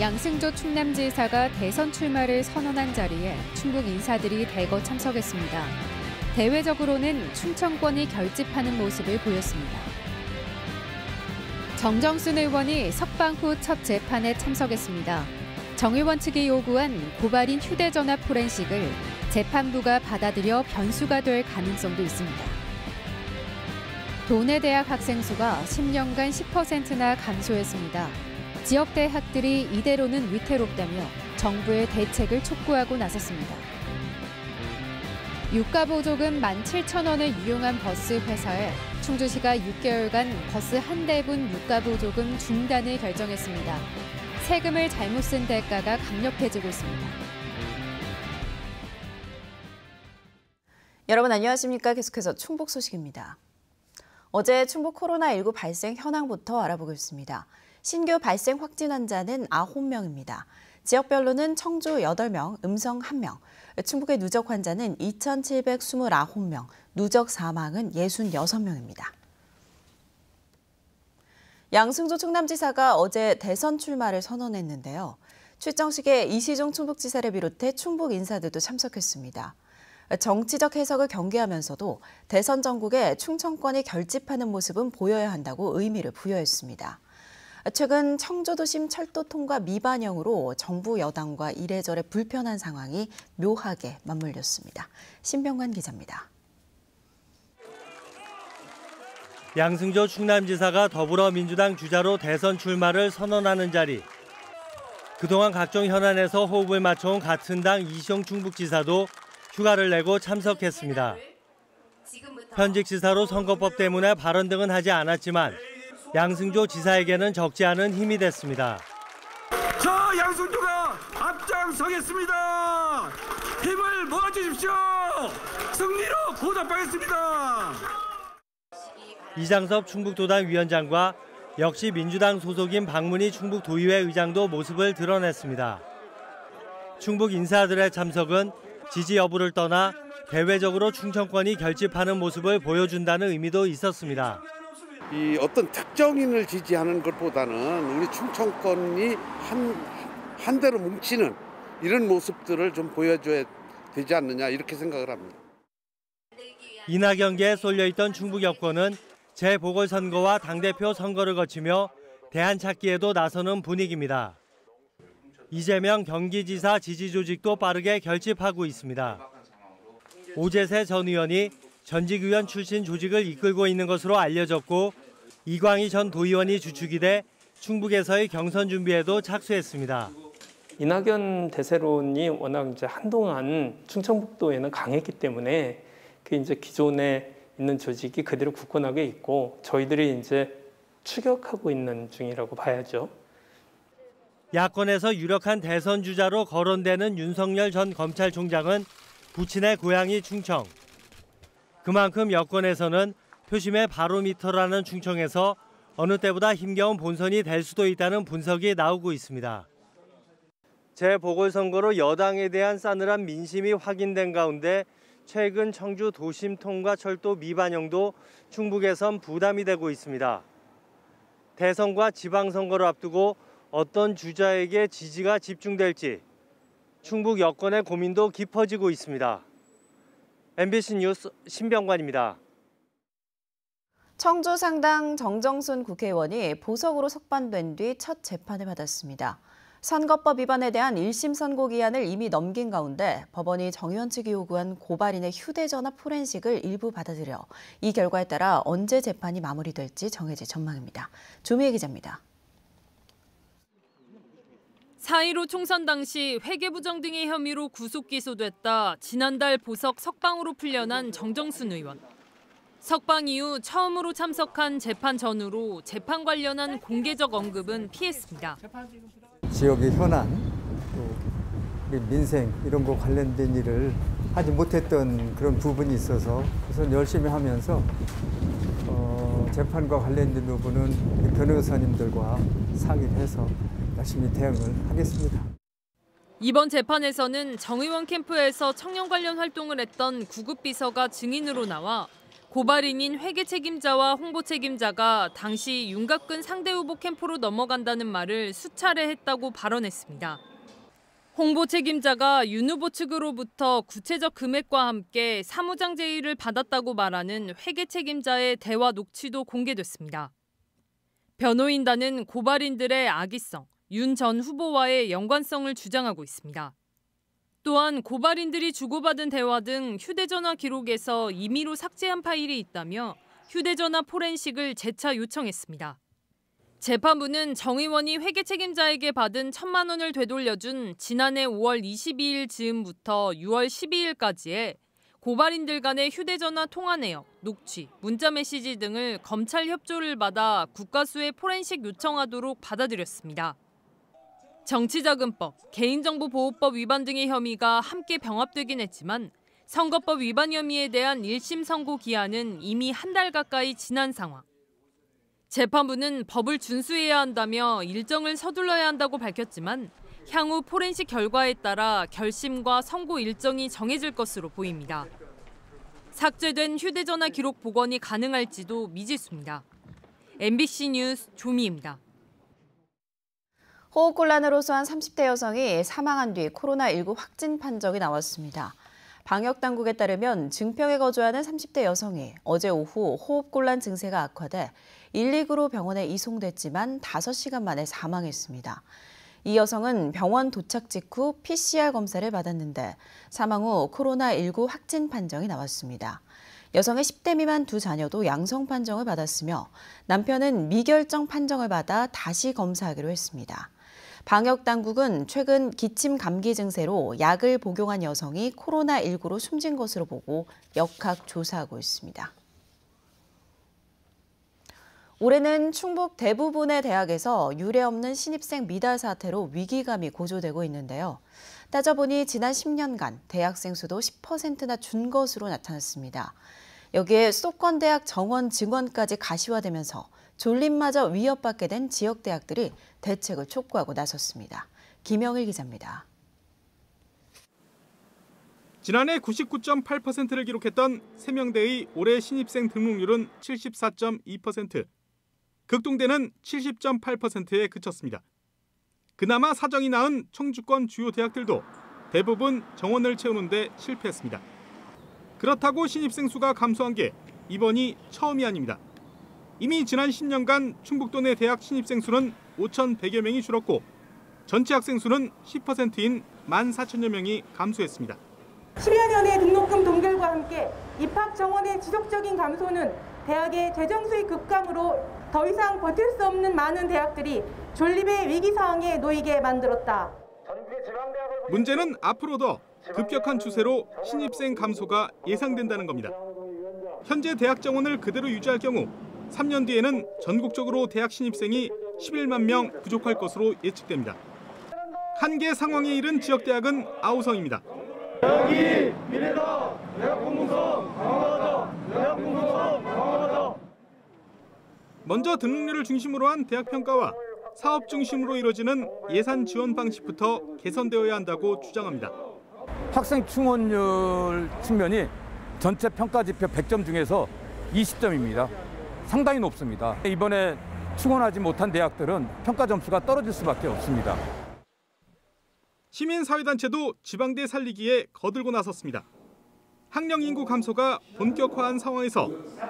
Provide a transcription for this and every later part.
양승조 충남지사가 대선 출마를 선언한 자리에 충북 인사들이 대거 참석했습니다. 대외적으로는 충청권이 결집하는 모습을 보였습니다. 정정순 의원이 석방 후 첫 재판에 참석했습니다. 정 의원 측이 요구한 고발인 휴대전화 포렌식을 재판부가 받아들여 변수가 될 가능성도 있습니다. 도내 대학 학생 수가 10년간 10%나 감소했습니다. 지역 대학들이 이대로는 위태롭다며 정부의 대책을 촉구하고 나섰습니다. 유가 보조금 17,000원을 이용한 버스 회사에 충주시가 6개월간 버스 한 대분 유가 보조금 중단을 결정했습니다. 세금을 잘못 쓴 대가가 강력해지고 있습니다. 여러분 안녕하십니까? 계속해서 충북 소식입니다. 어제 충북 코로나19 발생 현황부터 알아보겠습니다. 신규 발생 확진 환자는 9명입니다. 지역별로는 청주 8명, 음성 1명, 충북의 누적 환자는 2,729명, 누적 사망은 66명입니다. 양승조 충남지사가 어제 대선 출마를 선언했는데요. 출정식에 이시종 충북지사를 비롯해 충북 인사들도 참석했습니다. 정치적 해석을 경계하면서도 대선 전국에 충청권이 결집하는 모습은 보여야 한다고 의미를 부여했습니다. 최근 청주도심 철도 통과 미반영으로 정부 여당과 이래저래 불편한 상황이 묘하게 맞물렸습니다. 신병관 기자입니다. 양승조 충남지사가 더불어민주당 주자로 대선 출마를 선언하는 자리. 그동안 각종 현안에서 호흡을 맞춰온 같은 당 이시용 충북지사도 휴가를 내고 참석했습니다. 현직 지사로 선거법 때문에 발언 등은 하지 않았지만 양승조 지사에게는 적지 않은 힘이 됐습니다. 저 양승조가 앞장서겠습니다. 힘을 모아주십시오. 승리로 보답하겠습니다. 이장섭 충북도당 위원장과 역시 민주당 소속인 박문희 충북도의회 의장도 모습을 드러냈습니다. 충북 인사들의 참석은 지지 여부를 떠나 대외적으로 충청권이 결집하는 모습을 보여준다는 의미도 있었습니다. 이 어떤 특정인을 지지하는 것보다는 우리 충청권이 한 한 대로 뭉치는 이런 모습들을 좀 보여줘야 되지 않느냐 이렇게 생각을 합니다. 이낙연계에 쏠려있던 충북 여권은 재보궐선거와 당대표 선거를 거치며 대안 찾기에도 나서는 분위기입니다. 이재명 경기지사 지지조직도 빠르게 결집하고 있습니다. 오재세 전 의원이 전직 의원 출신 조직을 이끌고 있는 것으로 알려졌고 이광희 전 도의원이 주축이 돼 충북에서의 경선 준비에도 착수했습니다. 이낙연 대세론이 워낙 이제 한동안 충청북도에는 강했기 때문에 그 이제 기존에 있는 조직이 그대로 굳건하게 있고 저희들이 이제 추격하고 있는 중이라고 봐야죠. 야권에서 유력한 대선 주자로 거론되는 윤석열 전 검찰총장은 부친의 고향이 충청. 그만큼 여권에서는 표심의 바로미터라는 충청에서 어느 때보다 힘겨운 본선이 될 수도 있다는 분석이 나오고 있습니다. 재보궐선거로 여당에 대한 싸늘한 민심이 확인된 가운데 최근 청주 도심 통과 철도 미반영도 충북에선 부담이 되고 있습니다. 대선과 지방선거를 앞두고 어떤 주자에게 지지가 집중될지 충북 여권의 고민도 깊어지고 있습니다. MBC 뉴스 신병관입니다. 청주 상당 정정순 국회의원이 보석으로 석방된 뒤 첫 재판을 받았습니다. 선거법 위반에 대한 1심 선고 기한을 이미 넘긴 가운데 법원이 정 의원 측이 요구한 고발인의 휴대전화 포렌식을 일부 받아들여 이 결과에 따라 언제 재판이 마무리될지 정해질 전망입니다. 조미애 기자입니다. 4.15 총선 당시 회계부정 등의 혐의로 구속 기소됐다 지난달 보석 석방으로 풀려난 정정순 의원. 석방 이후 처음으로 참석한 재판 전후로 재판 관련한 공개적 언급은 피했습니다. 지역의 현안, 또 우리 민생 이런 거 관련된 일을 하지 못했던 그런 부분이 있어서 우선 열심히 하면서 어, 재판과 관련된 부분은 변호사님들과 상의를 해서 열심히 대응을 하겠습니다. 이번 재판에서는 정 의원 캠프에서 청년 관련 활동을 했던 구급 비서가 증인으로 나와 고발인인 회계 책임자와 홍보 책임자가 당시 윤곽근 상대 후보 캠프로 넘어간다는 말을 수차례 했다고 발언했습니다. 홍보 책임자가 윤 후보 측으로부터 구체적 금액과 함께 사무장 제의를 받았다고 말하는 회계 책임자의 대화 녹취도 공개됐습니다. 변호인단은 고발인들의 악의성, 윤 전 후보와의 연관성을 주장하고 있습니다. 또한 고발인들이 주고받은 대화 등 휴대전화 기록에서 임의로 삭제한 파일이 있다며 휴대전화 포렌식을 재차 요청했습니다. 재판부는 정 의원이 회계 책임자에게 받은 천만 원을 되돌려준 지난해 5월 22일 즈음부터 6월 12일까지의 고발인들 간의 휴대전화 통화 내역, 녹취, 문자 메시지 등을 검찰 협조를 받아 국가수에 포렌식 요청하도록 받아들였습니다. 정치자금법, 개인정보보호법 위반 등의 혐의가 함께 병합되긴 했지만 선거법 위반 혐의에 대한 1심 선고 기한은 이미 한 달 가까이 지난 상황. 재판부는 법을 준수해야 한다며 일정을 서둘러야 한다고 밝혔지만 향후 포렌식 결과에 따라 결심과 선고 일정이 정해질 것으로 보입니다. 삭제된 휴대전화 기록 복원이 가능할지도 미지수입니다. MBC 뉴스 조미입니다. 호흡곤란으로 호소한 30대 여성이 사망한 뒤 코로나19 확진 판정이 나왔습니다. 방역당국에 따르면 증평에 거주하는 30대 여성이 어제 오후 호흡곤란 증세가 악화돼 119로 병원에 이송됐지만 5시간 만에 사망했습니다. 이 여성은 병원 도착 직후 PCR 검사를 받았는데 사망 후 코로나19 확진 판정이 나왔습니다. 여성의 10대 미만 두 자녀도 양성 판정을 받았으며 남편은 미결정 판정을 받아 다시 검사하기로 했습니다. 방역 당국은 최근 기침 감기 증세로 약을 복용한 여성이 코로나19로 숨진 것으로 보고 역학 조사하고 있습니다. 올해는 충북 대부분의 대학에서 유례 없는 신입생 미달 사태로 위기감이 고조되고 있는데요. 따져보니 지난 10년간 대학생 수도 10%나 준 것으로 나타났습니다. 여기에 수도권 대학 정원 증원까지 가시화되면서 졸림마저 위협받게 된 지역 대학들이 대책을 촉구하고 나섰습니다. 김영일 기자입니다. 지난해 99.8%를 기록했던 세명대의 올해 신입생 등록률은 74.2%, 극동대는 70.8%에 그쳤습니다. 그나마 사정이 나은 청주권 주요 대학들도 대부분 정원을 채우는데 실패했습니다. 그렇다고 신입생 수가 감소한 게 이번이 처음이 아닙니다. 이미 지난 10년간 충북도 내 대학 신입생 수는 5,100여 명이 줄었고 전체 학생 수는 10%인 14,000여 명이 감소했습니다. 10여 년의 등록금 동결과 함께 입학 정원의 지속적인 감소는 대학의 재정 수익 급감으로 더 이상 버틸 수 없는 많은 대학들이 존립의 위기 상황에 놓이게 만들었다. 문제는 앞으로 더 급격한 추세로 신입생 감소가 예상된다는 겁니다. 현재 대학 정원을 그대로 유지할 경우 3년 뒤에는 전국적으로 대학 신입생이 11만 명 부족할 것으로 예측됩니다. 한계 상황에 이른 지역 대학은 아우성입니다. 여기 미래다 대학 공무성 강화하자 대학 공무성 강화하자 먼저 등록률을 중심으로 한 대학 평가와 사업 중심으로 이뤄지는 예산 지원 방식부터 개선되어야 한다고 주장합니다. 학생 충원율 측면이 전체 평가 지표 100점 중에서 20점입니다. 상당히 높습니다. 이번에 충원하지 못한 대학들은 평가 점수가 떨어질 수밖에 없습니다. 시민사회단체도 지방대 살리기에 거들고 나섰습니다. 학령 인구 감소가 본격화한 상황에서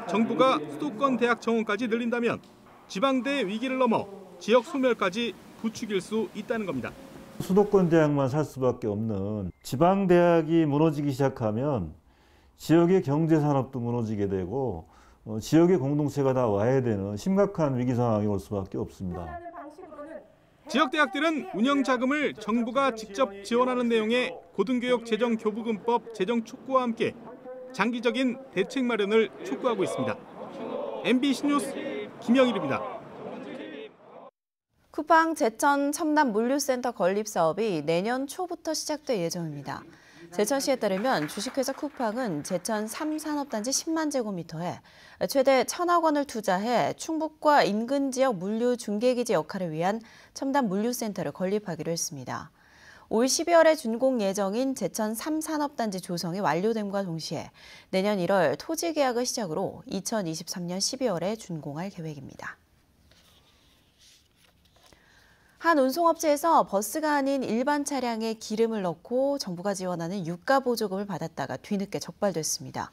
정부가 수도권 대학 정원까지 늘린다면 지방대 위기를 넘어 지역 소멸까지 부추길 수 있다는 겁니다. 수도권 대학만 살 수밖에 없는 지방 대학이 무너지기 시작하면 지역의 경제 산업도 무너지게 되고 어, 지역의 공동체가 다 와야 되는 심각한 위기 상황이 올 수밖에 없습니다. 지역 대학들은 운영 자금을 정부가 직접 지원하는 내용의 고등교육 재정 교부금법 재정 촉구와 함께 장기적인 대책 마련을 촉구하고 있습니다. MBC 뉴스 김영일입니다. 쿠팡 제천 첨단 물류센터 건립 사업이 내년 초부터 시작될 예정입니다. 제천시에 따르면 주식회사 쿠팡은 제천 3산업단지 10만 제곱미터에 최대 천억 원을 투자해 충북과 인근 지역 물류 중개기지 역할을 위한 첨단 물류센터를 건립하기로 했습니다. 올 12월에 준공 예정인 제천 3산업단지 조성이 완료됨과 동시에 내년 1월 토지 계약을 시작으로 2023년 12월에 준공할 계획입니다. 한 운송업체에서 버스가 아닌 일반 차량에 기름을 넣고 정부가 지원하는 유가 보조금을 받았다가 뒤늦게 적발됐습니다.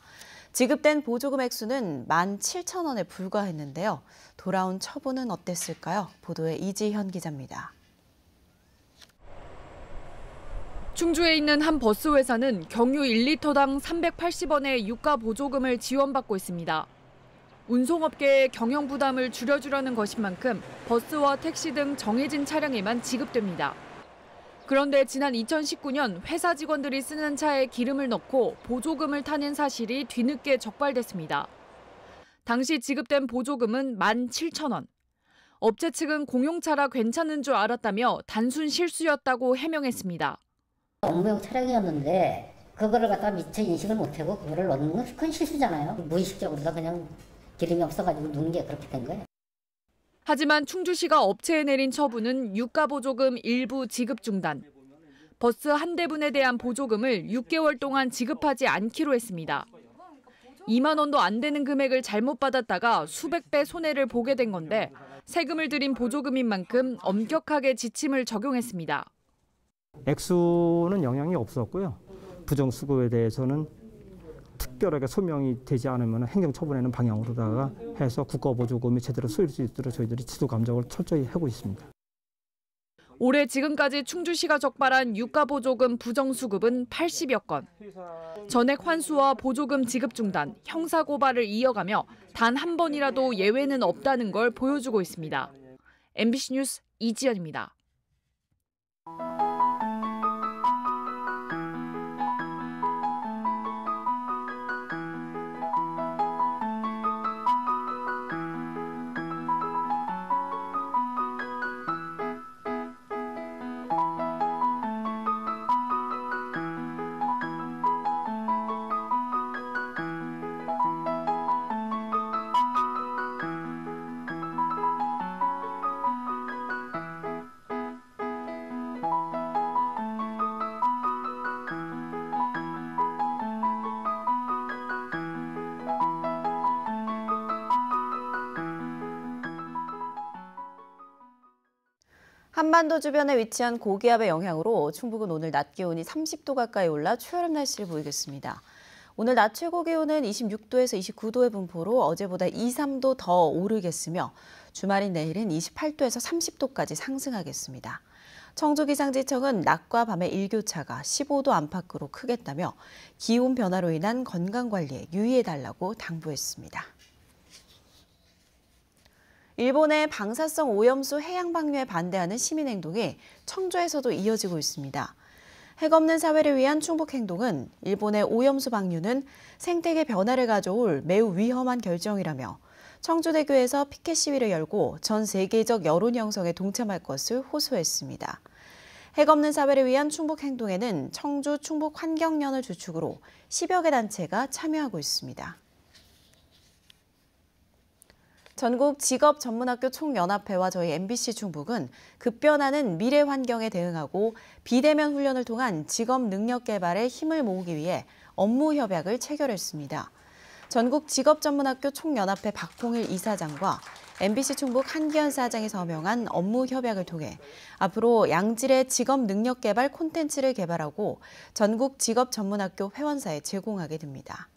지급된 보조금 액수는 17,000원에 불과했는데요. 돌아온 처분은 어땠을까요? 보도에 이지현 기자입니다. 충주에 있는 한 버스 회사는 경유 1리터당 380원의 유가 보조금을 지원받고 있습니다. 운송업계의 경영 부담을 줄여주려는 것인 만큼 버스와 택시 등 정해진 차량에만 지급됩니다. 그런데 지난 2019년 회사 직원들이 쓰는 차에 기름을 넣고 보조금을 타는 사실이 뒤늦게 적발됐습니다. 당시 지급된 보조금은 17,000원. 업체 측은 공용차라 괜찮은 줄 알았다며 단순 실수였다고 해명했습니다. 업무용 차량이었는데 그거를 갖다 미처 인식을 못하고 그거를 넣는 건 큰 실수잖아요. 무의식적으로 그냥 기름이 없어가지고 넣은 게 그렇게 된 거예요. 하지만 충주시가 업체에 내린 처분은 유가 보조금 일부 지급 중단. 버스 한 대분에 대한 보조금을 6개월 동안 지급하지 않기로 했습니다. 2만 원도 안 되는 금액을 잘못 받았다가 수백 배 손해를 보게 된 건데 세금을 들인 보조금인 만큼 엄격하게 지침을 적용했습니다. 액수는 영향이 없었고요. 부정수급에 대해서는 특별하게 소명이 되지 않으면 행정처분하는 방향으로다가 해서 국가보조금이 제대로 쓰일 수 있도록 저희들이 지도 감정을 철저히 하고 있습니다. 올해 지금까지 충주시가 적발한 유가보조금 부정수급은 80여 건. 전액 환수와 보조금 지급 중단, 형사고발을 이어가며 단 한 번이라도 예외는 없다는 걸 보여주고 있습니다. MBC 뉴스 이지연입니다. 한반도 주변에 위치한 고기압의 영향으로 충북은 오늘 낮 기온이 30도 가까이 올라 초여름 날씨를 보이겠습니다. 오늘 낮 최고 기온은 26도에서 29도의 분포로 어제보다 2, 3도 더 오르겠으며 주말인 내일은 28도에서 30도까지 상승하겠습니다. 청주기상지청은 낮과 밤의 일교차가 15도 안팎으로 크겠다며 기온 변화로 인한 건강관리에 유의해달라고 당부했습니다. 일본의 방사성 오염수 해양 방류에 반대하는 시민 행동이 청주에서도 이어지고 있습니다. 핵 없는 사회를 위한 충북 행동은 일본의 오염수 방류는 생태계 변화를 가져올 매우 위험한 결정이라며 청주대교에서 피켓 시위를 열고 전 세계적 여론 형성에 동참할 것을 호소했습니다. 핵 없는 사회를 위한 충북 행동에는 청주 충북 환경연을 주축으로 10여 개 단체가 참여하고 있습니다. 전국 직업 전문학교 총연합회와 저희 MBC 충북은 급변하는 미래 환경에 대응하고 비대면 훈련을 통한 직업 능력 개발에 힘을 모으기 위해 업무 협약을 체결했습니다. 전국 직업 전문학교 총연합회 박홍일 이사장과 MBC 충북 한기현 사장이 서명한 업무 협약을 통해 앞으로 양질의 직업 능력 개발 콘텐츠를 개발하고 전국 직업 전문학교 회원사에 제공하게 됩니다.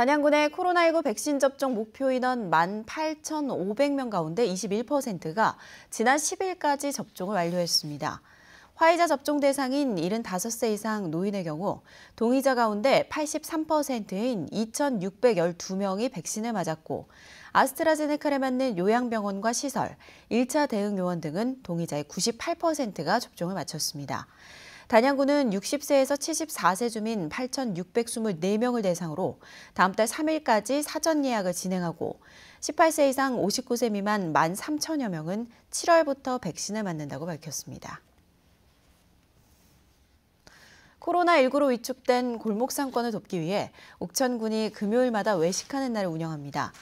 단양군의 코로나19 백신 접종 목표 인원 18,500명 가운데 21%가 지난 10일까지 접종을 완료했습니다. 화이자 접종 대상인 75세 이상 노인의 경우 동의자 가운데 83%인 2,612명이 백신을 맞았고 아스트라제네카를 맞는 요양병원과 시설, 1차 대응 요원 등은 동의자의 98%가 접종을 마쳤습니다. 단양구는 60세에서 74세 주민 8,624명을 대상으로 다음 달 3일까지 사전 예약을 진행하고 18세 이상 59세 미만 1만 3천여 명은 7월부터 백신을 맞는다고 밝혔습니다. 코로나19로 위축된 골목 상권을 돕기 위해 옥천군이 금요일마다 외식하는 날을 운영합니다.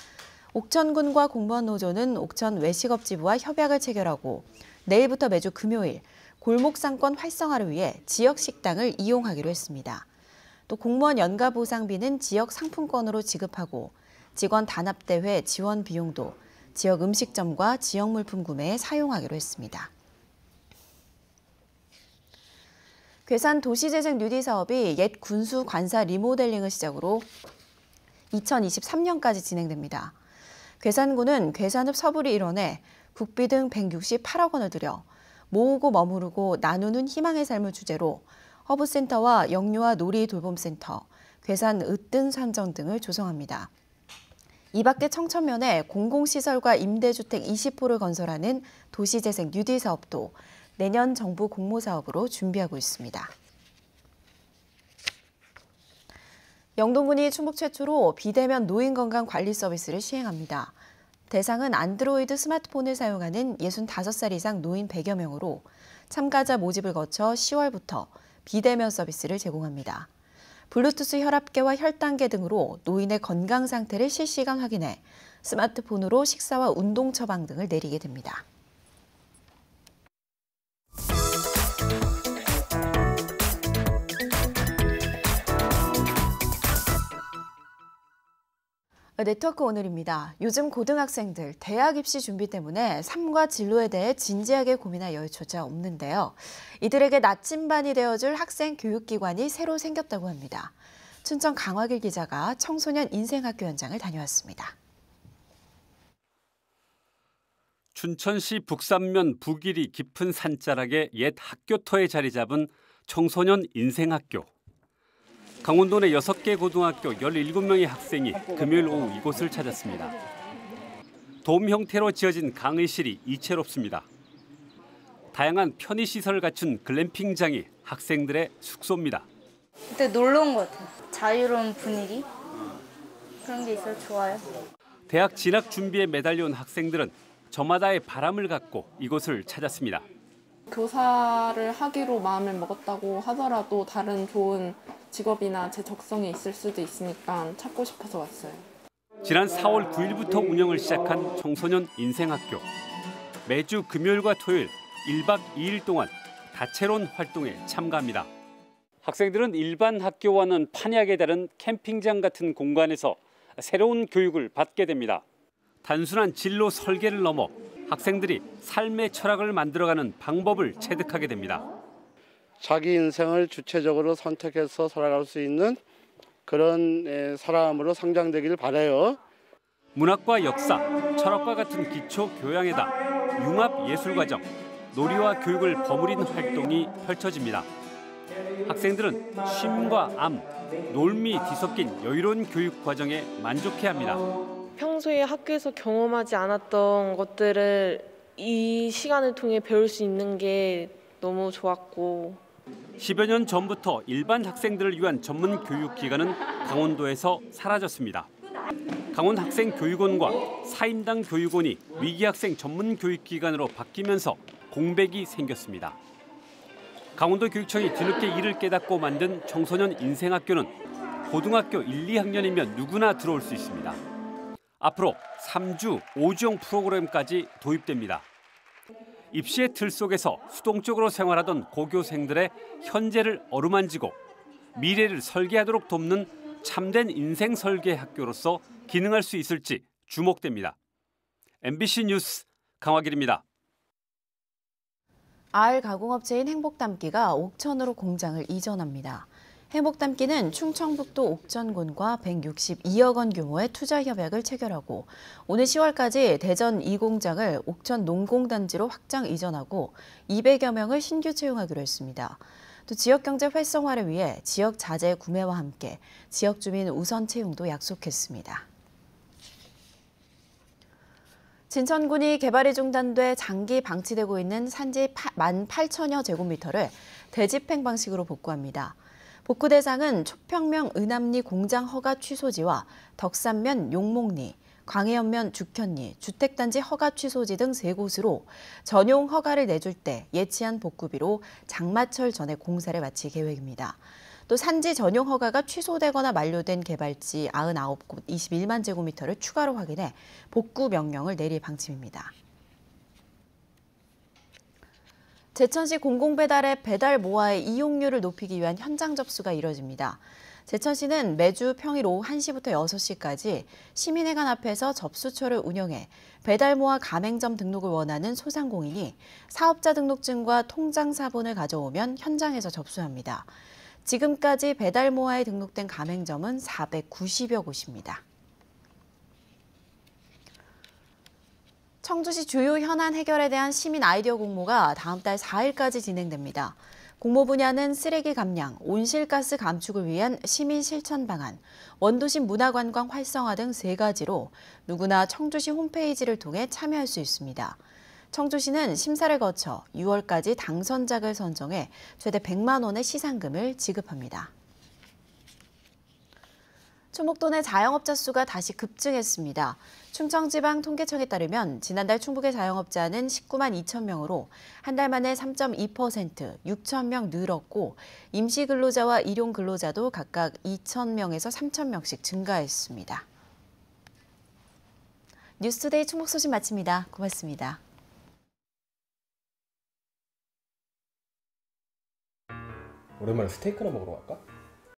옥천군과 공무원 노조는 옥천 외식업지부와 협약을 체결하고 내일부터 매주 금요일 골목 상권 활성화를 위해 지역 식당을 이용하기로 했습니다. 또 공무원 연가 보상비는 지역 상품권으로 지급하고 직원 단합대회 지원 비용도 지역 음식점과 지역 물품 구매에 사용하기로 했습니다. 괴산 도시재생 뉴디 사업이 옛 군수 관사 리모델링을 시작으로 2023년까지 진행됩니다. 괴산군은 괴산읍 서부리 일원에 국비 등 168억 원을 들여 모으고 머무르고 나누는 희망의 삶을 주제로 허브센터와 영유아 놀이 돌봄센터, 괴산 으뜸 산정 등을 조성합니다. 이 밖에 청천면에 공공시설과 임대주택 20호를 건설하는 도시재생 뉴디 사업도 내년 정부 공모사업으로 준비하고 있습니다. 영동군이 충북 최초로 비대면 노인건강 관리 서비스를 시행합니다. 대상은 안드로이드 스마트폰을 사용하는 65살 이상 노인 100여 명으로 참가자 모집을 거쳐 10월부터 비대면 서비스를 제공합니다. 블루투스 혈압계와 혈당계 등으로 노인의 건강 상태를 실시간 확인해 스마트폰으로 식사와 운동 처방 등을 내리게 됩니다. 네트워크 오늘입니다. 요즘 고등학생들 대학 입시 준비 때문에 삶과 진로에 대해 진지하게 고민할 여유조차 없는데요. 이들에게 나침반이 되어줄 학생 교육기관이 새로 생겼다고 합니다. 춘천 강화길 기자가 청소년 인생학교 현장을 다녀왔습니다. 춘천시 북산면 북일이 깊은 산자락에 옛 학교터에 자리 잡은 청소년 인생학교. 강원도 내 6개 고등학교 17명의 학생이 금요일 오후 이곳을 찾았습니다. 돔 형태로 지어진 강의실이 이채롭습니다. 다양한 편의시설을 갖춘 글램핑장이 학생들의 숙소입니다. 그때 놀러 온 것 같아요. 자유로운 분위기? 그런 게 있어서 좋아요. 대학 진학 준비에 매달려온 학생들은 저마다의 바람을 갖고 이곳을 찾았습니다. 교사를 하기로 마음을 먹었다고 하더라도 다른 좋은 직업이나 제 적성에 있을 수도 있으니까 찾고 싶어서 왔어요. 지난 4월 9일부터 운영을 시작한 청소년 인생학교. 매주 금요일과 토요일 1박 2일 동안 다채로운 활동에 참가합니다. 학생들은 일반 학교와는 판약에 다른 캠핑장 같은 공간에서 새로운 교육을 받게 됩니다. 단순한 진로 설계를 넘어 학생들이 삶의 철학을 만들어가는 방법을 체득하게 됩니다. 자기 인생을 주체적으로 선택해서 살아갈 수 있는 그런 사람으로 성장되길 바래요. 문학과 역사, 철학과 같은 기초 교양에다 융합 예술 과정, 놀이와 교육을 버무린 활동이 펼쳐집니다. 학생들은 쉼과 암, 놀미 뒤섞인 여유로운 교육 과정에 만족해합니다. 평소에 학교에서 경험하지 않았던 것들을 이 시간을 통해 배울 수 있는 게 너무 좋았고 10여 년 전부터 일반 학생들을 위한 전문 교육 기관은 강원도에서 사라졌습니다. 강원 학생 교육원과 사임당 교육원이 위기 학생 전문 교육 기관으로 바뀌면서 공백이 생겼습니다. 강원도 교육청이 뒤늦게 이를 깨닫고 만든 청소년 인생학교는 고등학교 1, 2학년이면 누구나 들어올 수 있습니다. 앞으로 3주 5주형 프로그램까지 도입됩니다. 입시의 틀 속에서 수동적으로 생활하던 고교생들의 현재를 어루만지고 미래를 설계하도록 돕는 참된 인생 설계 학교로서 기능할 수 있을지 주목됩니다. MBC 뉴스 강화길입니다. 알 가공업체인 행복담기가 옥천으로 공장을 이전합니다. 행복담기는 충청북도 옥천군과 162억 원 규모의 투자 협약을 체결하고 오늘 10월까지 대전 2공장을 옥천 농공단지로 확장 이전하고 200여 명을 신규 채용하기로 했습니다. 또 지역 경제 활성화를 위해 지역 자재 구매와 함께 지역 주민 우선 채용도 약속했습니다. 진천군이 개발이 중단돼 장기 방치되고 있는 산지 1만 8천여 제곱미터를 대집행 방식으로 복구합니다. 복구 대상은 초평명 은암리 공장 허가 취소지와 덕산면 용목리, 광해연면 죽현리, 주택단지 허가 취소지 등 세 곳으로 전용 허가를 내줄 때 예치한 복구비로 장마철 전에 공사를 마칠 계획입니다. 또 산지 전용 허가가 취소되거나 만료된 개발지 99곳 21만 제곱미터를 추가로 확인해 복구 명령을 내릴 방침입니다. 제천시 공공배달의 배달 모아의 이용률을 높이기 위한 현장 접수가 이뤄집니다. 제천시는 매주 평일 오후 1시부터 6시까지 시민회관 앞에서 접수처를 운영해 배달 모아 가맹점 등록을 원하는 소상공인이 사업자 등록증과 통장 사본을 가져오면 현장에서 접수합니다. 지금까지 배달 모아에 등록된 가맹점은 490여 곳입니다. 청주시 주요 현안 해결에 대한 시민 아이디어 공모가 다음 달 4일까지 진행됩니다. 공모 분야는 쓰레기 감량, 온실가스 감축을 위한 시민 실천 방안, 원도심 문화관광 활성화 등 세 가지로 누구나 청주시 홈페이지를 통해 참여할 수 있습니다. 청주시는 심사를 거쳐 6월까지 당선작을 선정해 최대 100만 원의 시상금을 지급합니다. 내 자영업자 수가 다시 급증했습니다. 충청지방 통계청에 따르면 지난달 충북의 자영업자는 19만 2천 명으로 한 달 만에 3.2% 6천 명 늘었고 임시 근로자와 일용 근로자도 각각 2천 명에서 3천 명씩 증가했습니다. 뉴스투데이 충북 소식 마칩니다. 고맙습니다. 오랜만에 스테이크나 먹으러 갈까?